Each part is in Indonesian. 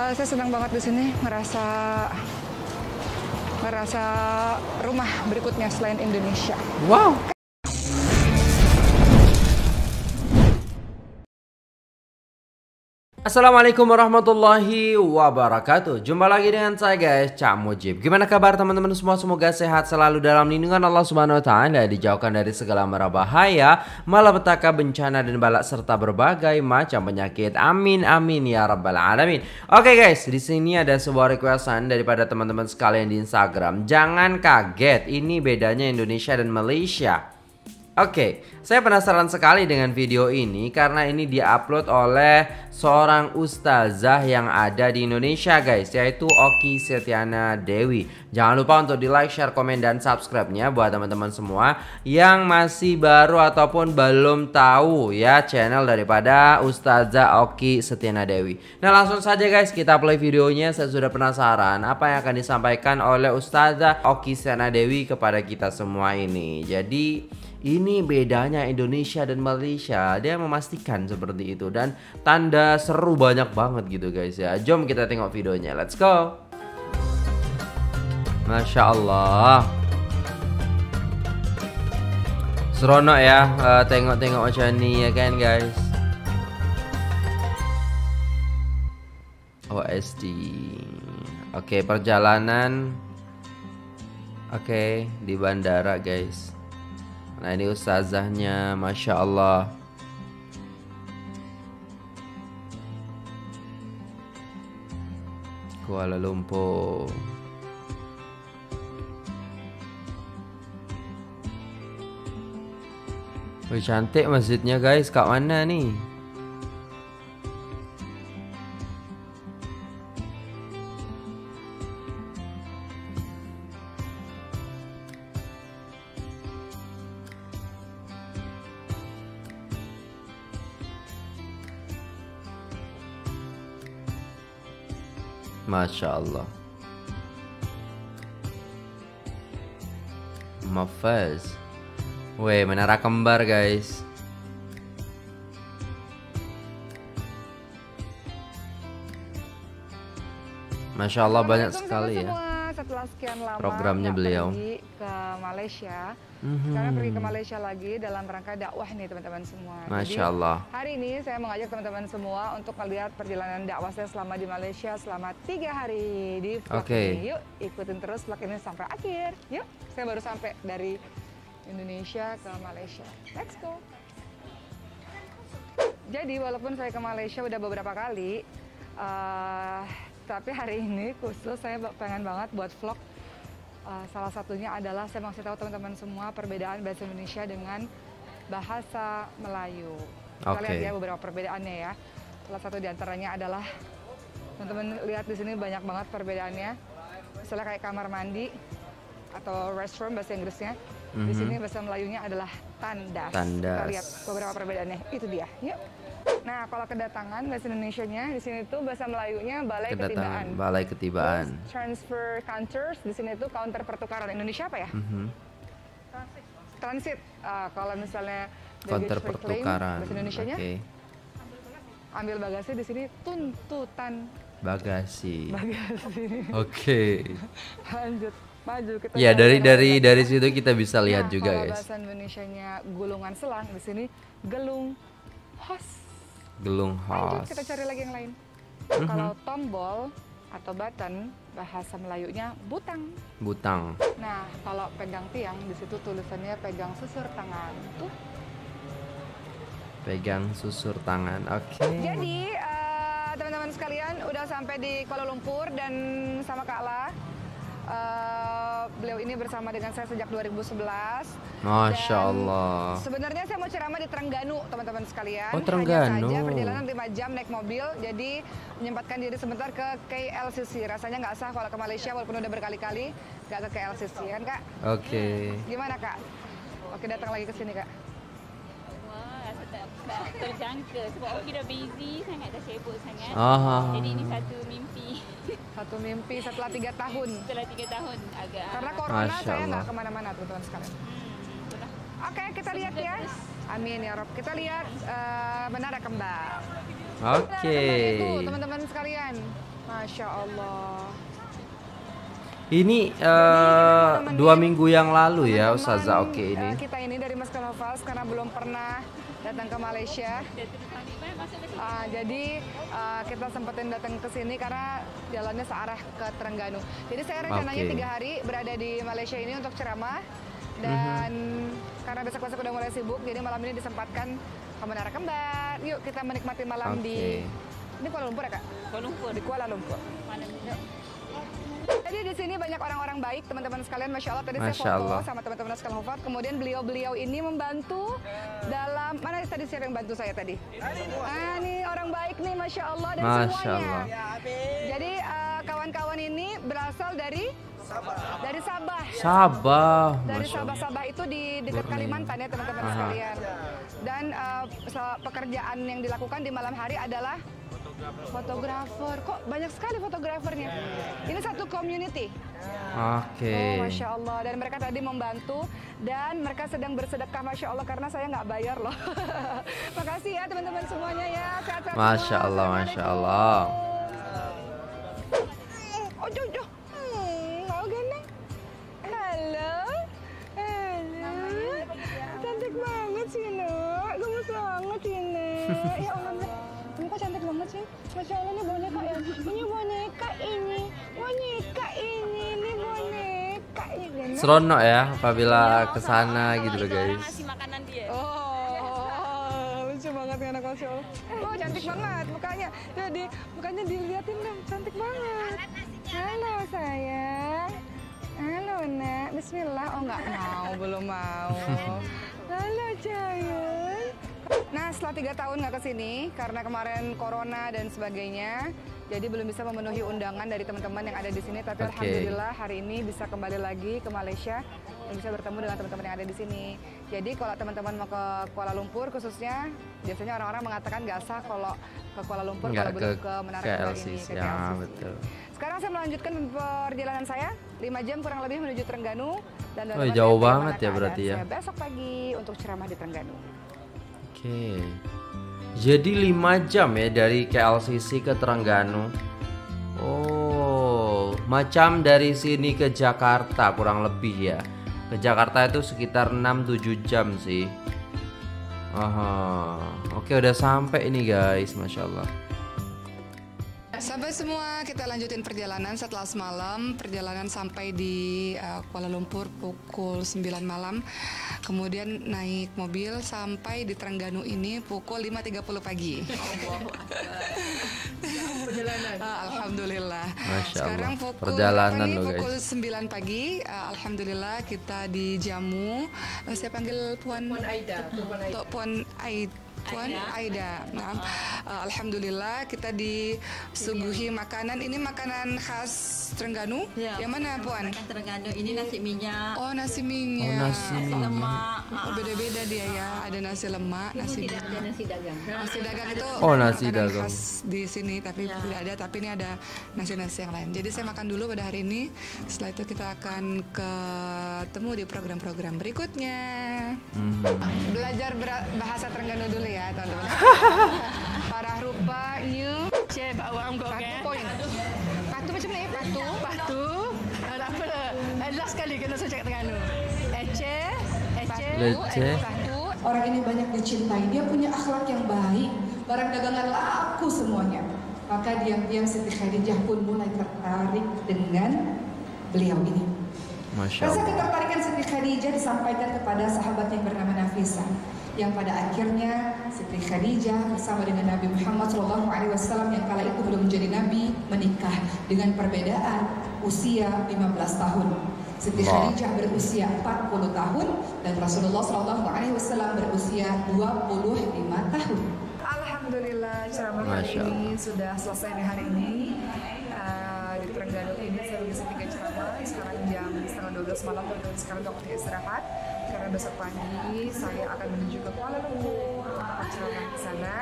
Uh, saya senang banget di sini, merasa merasa rumah berikutnya selain Indonesia. Wow. Assalamualaikum warahmatullahi wabarakatuh. Jumpa lagi dengan saya guys Cak Mujib. Gimana kabar teman-teman semua? Semoga sehat selalu dalam lindungan Allah subhanahu wa ta'ala Dijauhkan dari segala mara bahaya Malapetaka bencana dan balak Serta berbagai macam penyakit. Amin amin ya rabbal alamin. Oke guys di sini ada sebuah requestan Daripada teman-teman sekalian di Instagram. Jangan kaget Ini bedanya Indonesia dan Malaysia Oke, saya penasaran sekali dengan video ini karena ini diupload oleh seorang ustazah yang ada di Indonesia guys Yaitu Oki Setiana Dewi. Jangan lupa untuk di like, share, komen, dan subscribe-nya buat teman-teman semua Yang masih baru ataupun belum tahu ya channel daripada Ustazah Oki Setiana Dewi. Nah langsung saja guys kita play videonya. Saya sudah penasaran apa yang akan disampaikan oleh Ustazah Oki Setiana Dewi kepada kita semua ini. Jadi ini bedanya Indonesia dan Malaysia. Dia memastikan seperti itu dan tanda seru banyak banget gitu guys ya. Jom kita tengok videonya. Let's go. Masya Allah. Seronok ya uh, tengok-tengok macam ni ya kan guys. OSD. Oke, okay, perjalanan Oke, okay, di bandara guys. Nah ini ustazahnya Masya Allah Kuala Lumpur. Wih cantik masjidnya guys. Kat mana nih Masya Allah Mafaz. Weh menara kembar guys? Masya Allah banyak sekali ya setelah sekian lama programnya beliau. ke Malaysia mm-hmm. sekarang pergi ke Malaysia lagi dalam rangka dakwah nih teman-teman semua. Masya Allah. Jadi, hari ini saya mengajak teman-teman semua untuk melihat perjalanan dakwah saya selama di Malaysia selama tiga hari. Di vlog okay. ini yuk ikutin terus vlog ini sampai akhir. Yuk saya baru sampai dari Indonesia ke Malaysia. Let's go. Jadi walaupun saya ke Malaysia udah beberapa kali uh, tapi hari ini khusus saya pengen banget buat vlog. Uh, salah satunya adalah saya mau kasih tahu teman-teman semua perbedaan bahasa Indonesia dengan bahasa Melayu. Kita okay. lihat ya beberapa perbedaannya ya. Salah satu di antaranya adalah teman-teman lihat di sini banyak banget perbedaannya. Misalnya kayak kamar mandi atau restroom bahasa Inggrisnya. Mm -hmm. Di sini bahasa Melayunya adalah tandas. Tandas. Kita lihat beberapa perbedaannya. Itu dia. Yuk. Nah, kalau kedatangan bahasa Indonesia-nya di sini tuh bahasa Melayunya balai kedatangan, ketibaan. Balai ketibaan. Terus transfer counters di sini tuh counter pertukaran Indonesia apa ya? Mm -hmm. Transit. Transit. Uh, kalau misalnya counter pertukaran. Bahasa Indonesia-nya? Okay. Ambil bagasi di sini tuntutan bagasi. Bagasi. Oke. Okay. Lanjut maju kita ya dari dari dari situ kita bisa lihat nah, juga kalau guys bahasa Indonesia-nya gulungan selang di sini gelung hos Gelung Lanjut kita cari lagi yang lain. Mm-hmm. Kalau tombol atau button bahasa Melayunya butang. Butang. Nah, kalau pegang tiang di situ tulisannya pegang susur tangan. Tuh. Pegang susur tangan. Oke. Okay. Jadi uh, teman-teman sekalian udah sampai di Kuala Lumpur dan sama Kak La Uh, beliau ini bersama dengan saya sejak 2011. Masya Allah. Sebenarnya saya mau ceramah di Terengganu, teman-teman sekalian. Oh, Terengganu. Hanya saja perjalanan 5 jam naik mobil, jadi menyempatkan diri sebentar ke KLCC. Rasanya nggak sah kalau ke Malaysia, walaupun udah berkali-kali nggak ke KLCC, kan Kak? Oke. Okay. Gimana Kak? Oke, datang lagi ke sini Kak terjangka sebab Oki dah busy sangat dah sibuk sangat. Aha. Jadi ini satu mimpi. Satu mimpi setelah tiga tahun. Setelah tiga tahun agak. Karena corona Masya saya nggak ke mana-mana teman-teman sekalian. Hmm, Oke okay, kita lihat ya. Amin ya Rob. Kita lihat uh, menara kembar. Oke. Okay. Teman-teman sekalian. Masya Allah. Ini eh, teman-teman dua ini- minggu yang lalu ya Teman-teman, Ustazah Oke eh, ini. kita ini dari Mas Novals karena belum pernah datang ke Malaysia. Ah, jadi ah, kita sempetin datang ke sini karena jalannya searah ke Terengganu. Jadi saya rencananya tiga hari berada di Malaysia ini untuk ceramah dan Mhm. karena besok-besok udah mulai sibuk, jadi malam ini disempatkan ke Menara Kembar. Yuk kita menikmati malam di Oke. ini Kuala Lumpur ya kak? Kuala Lumpur. Di Kuala Lumpur. Malam ni. Jadi di sini banyak orang-orang baik teman-teman sekalian, masya Allah tadi Masya saya foto Allah. sama teman-teman sekalian Hufat. Kemudian beliau-beliau ini membantu dalam mana tadi siapa yang bantu saya tadi? Ah nih orang baik nih, masya Allah dan Masya semuanya. Allah. Jadi eh, kawan-kawan ini berasal dari dari Sabah. Sabah, Dari. Sabah-Sabah itu di dekat. Kalimantan ya teman-teman sekalian. Dan se- pekerjaan yang dilakukan di malam hari adalah fotografer. Kok banyak sekali fotografernya? Ini satu community. Oke. Oh, Masya Allah. Dan mereka tadi membantu dan mereka sedang bersedekah, Masya Allah, karena saya nggak bayar loh. Makasih ya teman-teman semuanya ya. Sehat-sehat Masya semua. Allah, Masya. Allah. Oh, Jojo. Hmm, mau gandeng? Halo. Halo. Cantik banget sih, Nak. Gemes banget sih, Nak. Ya Allah, Seronok ya apabila ke sana gitu loh guys. ngasih makanan dia. Oh, lucu banget anak Allah. Oh, cantik banget mukanya. Jadi, mukanya diliatin dong, cantik banget. Halo sayang. Halo nak, Bismillah. Oh nggak mau, belum mau. Halo sayang. Nah, setelah tiga tahun nggak ke sini karena kemarin corona dan sebagainya, jadi belum bisa memenuhi undangan dari teman-teman yang ada di sini. Tapi Oke. alhamdulillah hari ini bisa kembali lagi ke Malaysia dan bisa bertemu dengan teman-teman yang ada di sini. Jadi kalau teman-teman mau ke Kuala Lumpur khususnya, biasanya orang-orang mengatakan nggak sah kalau ke Kuala Lumpur Nggak kalau ke belum ke Menara Kembar ini, ke Ya, KLCC. betul. Sekarang saya melanjutkan perjalanan saya 5 jam kurang lebih menuju Terengganu dan Oh, jauh banget ya berarti ya. saya besok pagi untuk ceramah di Terengganu. Oke. Jadi 5 jam ya dari KLCC ke Terengganu. Oh, macam dari sini ke Jakarta kurang lebih ya. Ke Jakarta itu sekitar 6-7 jam sih. Aha. Oke, udah sampai ini guys, masya Allah. Semua, kita lanjutin perjalanan setelah semalam. Perjalanan sampai di uh, Kuala Lumpur pukul 9 malam. Kemudian naik mobil sampai di Terengganu ini pukul 5.30 pagi. Ah, Alhamdulillah. Masya Sekarang Allah. pukul Perjalanan nih? Pukul 9 pagi. Ah, Alhamdulillah kita dijamu. Eh, saya panggil Puan Puan Aida. Tok Puan Aida. Puan Aida. Nah, eh, alhamdulillah kita disuguhi makanan. Ini makanan khas Terengganu. Ya. Yang mana, Puan? Makan Terengganu ini nasi minyak, Oh, nasi Oh, minyak. nasi nasi minyak. lemak, Oh, beda-beda dia ya. Ada nasi lemak, nasi tidak ada nasi dagang. Nasi dagang itu Oh, nasi dagang. khas di sini tapi Ya. tidak ada tapi ini ada nasi-nasi yang lain. Jadi saya makan dulu pada hari ini. Setelah itu kita akan ketemu di program-program berikutnya. Mhm. Belajar bahasa Terengganu dulu ya, teman-teman. Parah rupa new Cik, bawa orang kau patu point. Patu macam ni? Patu. Patu. Ah, Tak apa lah. Eh, Last kali kena saya cakap Terengganu. Ece. Ece. Lece. Patu. Orang ini banyak dicintai, dia punya akhlak yang baik, barang dagangan laku semuanya. Maka diam-diam Siti Khadijah pun mulai tertarik dengan beliau ini. Masya Rasa Allah. ketertarikan Siti Khadijah disampaikan kepada sahabat yang bernama Nafisa. Yang pada akhirnya Siti Khadijah bersama dengan Nabi Muhammad SAW yang kala itu belum menjadi Nabi menikah dengan perbedaan usia 15 tahun. Siti. Khadijah berusia 40 tahun dan Rasulullah SAW berusia 25 tahun. Alhamdulillah ceramah hari ini sudah selesai di hari ini Di Terengganu ini saya mengisi tiga ceramah sekarang jam setengah 12 malam dan sekarang waktu istirahat. Karena besok pagi saya akan menuju ke Kuala Lumpur ceramah di sana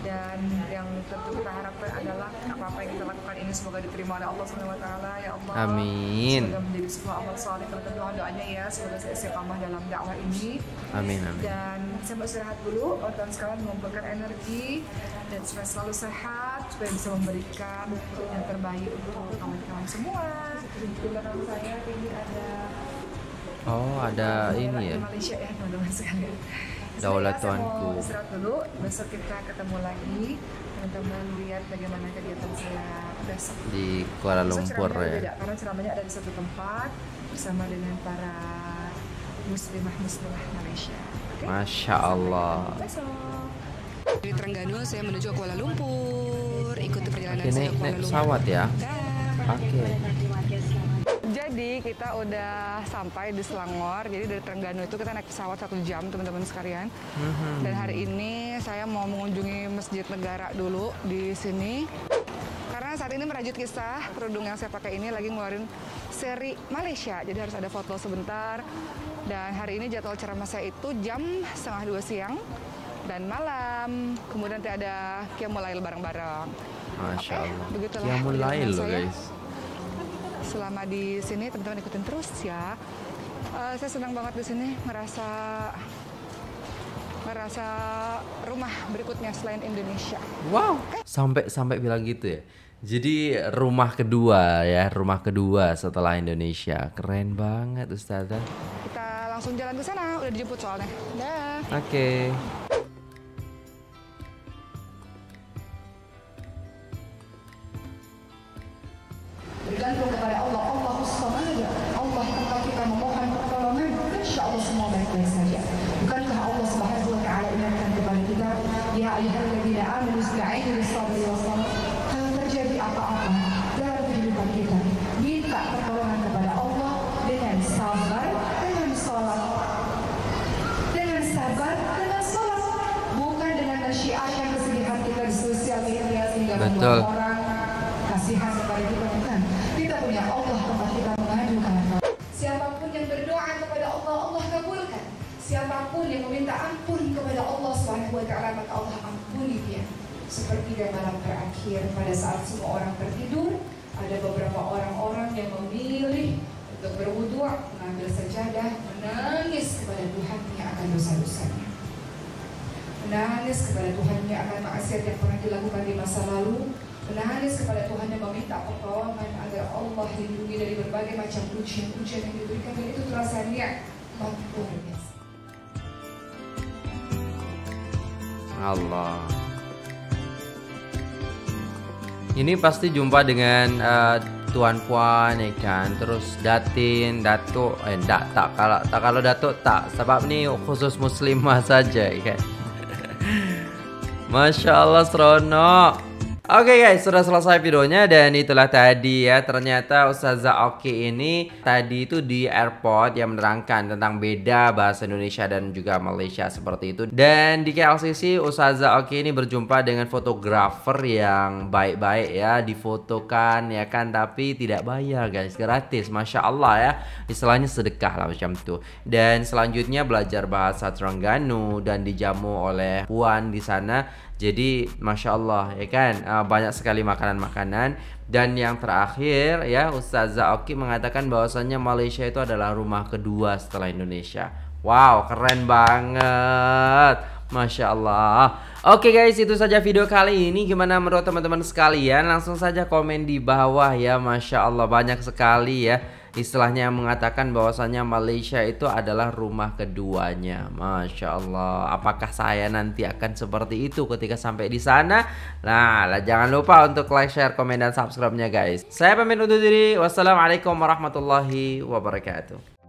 dan yang tentu kita harapkan adalah apa-apa yang kita lakukan ini semoga diterima oleh Allah Subhanahu wa taala ya Allah. Amin. Semoga menjadi sebuah amal saleh kalau doa doanya ya semoga saya istiqamah dalam dakwah ini Amin amin. dan saya mau istirahat dulu dan sekalian mengumpulkan energi dan supaya selalu sehat supaya bisa memberikan yang terbaik untuk kawan-kawan semua. Di belakang saya ini ada Oh, ada ini ya. Malaysia ya teman-teman sekalian. Daulat saya tuanku. mau istirahat dulu, besok kita ketemu lagi. Teman-teman lihat bagaimana kegiatan saya besok. Di Kuala Lumpur ya. beda, karena ceramahnya ada di satu tempat bersama dengan para muslimah muslimah Malaysia. Oke? Masya Allah. Besok. Dari Terengganu saya menuju Kuala Lumpur. Ikuti perjalanan Oke, saya Kuala naik Lumpur. pesawat ya. Oke. Kita udah sampai di Selangor. Jadi dari Terengganu itu kita naik pesawat satu jam teman-teman sekalian. Dan hari ini saya mau mengunjungi Masjid Negara dulu di sini. Karena saat ini merajut kisah kerudung yang saya pakai ini lagi ngeluarin seri Malaysia. Jadi harus ada foto sebentar. Dan hari ini jadwal ceramah saya itu jam setengah dua siang dan malam. Kemudian nanti ada Qiyamul Lail bareng-bareng. Masya Allah. Begitulah Ya mulai perjalanan loh saya. guys. Selama di sini teman-teman ikutin terus ya. Eh, saya senang banget di sini merasa merasa rumah berikutnya selain Indonesia. Wow. Sampai sampai bilang gitu ya. Jadi rumah kedua ya, rumah kedua setelah Indonesia. Keren banget Ustazah. Kita langsung jalan ke sana, udah dijemput soalnya. Dah. Oke. Bergantung Betul. orang kasihan kepada kita. Kita punya Allah tempat kita mengadukan. Siapa pun yang berdoa kepada Allah, Allah kabulkan. Siapa pun yang meminta ampun kepada Allah Subhanahu wa taala, maka Allah ampuni dia. Seperti di malam terakhir pada saat semua orang tertidur, ada beberapa orang-orang yang memilih untuk berwudu, mengambil sajadah, menangis kepada Tuhannya akan dosa-dosanya menangis kepada Tuhannya akan maksiat yang pernah dilakukan di masa lalu, menangis kepada Tuhan yang meminta pertolongan agar Allah lindungi dari berbagai macam ujian-ujian yang diberikan dan itu rasanya luar biasa. Allah. Ini pasti jumpa dengan eh, tuan puan ya kan, terus datin, datuk, eh tak tak kalau tak kalau datuk tak, sebab ni khusus muslimah saja ya kan. Masya Allah seronok. Oke guys, sudah selesai videonya dan itulah tadi ya. Ternyata Ustazah Oki ini tadi itu di airport yang menerangkan tentang beda bahasa Indonesia dan juga Malaysia seperti itu. Dan di KLCC Ustazah Oki ini berjumpa dengan fotografer yang baik-baik ya. Difotokan ya kan? Tapi tidak bayar guys, gratis Masya Allah ya. Istilahnya sedekah lah macam itu. Dan selanjutnya belajar bahasa Terengganu dan dijamu oleh Puan di sana jadi masya Allah ya kan? Uh, banyak sekali makanan-makanan. Dan yang terakhir ya Ustazah Oki mengatakan bahwasannya Malaysia itu adalah rumah kedua setelah Indonesia. Wow keren banget. Masya Allah. Oke guys itu saja video kali ini. Gimana menurut teman-teman sekalian? Langsung saja komen di bawah ya. Masya Allah banyak sekali ya Istilahnya mengatakan bahwasannya Malaysia itu adalah rumah keduanya. Masya Allah. Apakah saya nanti akan seperti itu ketika sampai di sana? Nah jangan lupa untuk like, share, komen, dan subscribe-nya guys. Saya pamit undur diri. Wassalamualaikum warahmatullahi wabarakatuh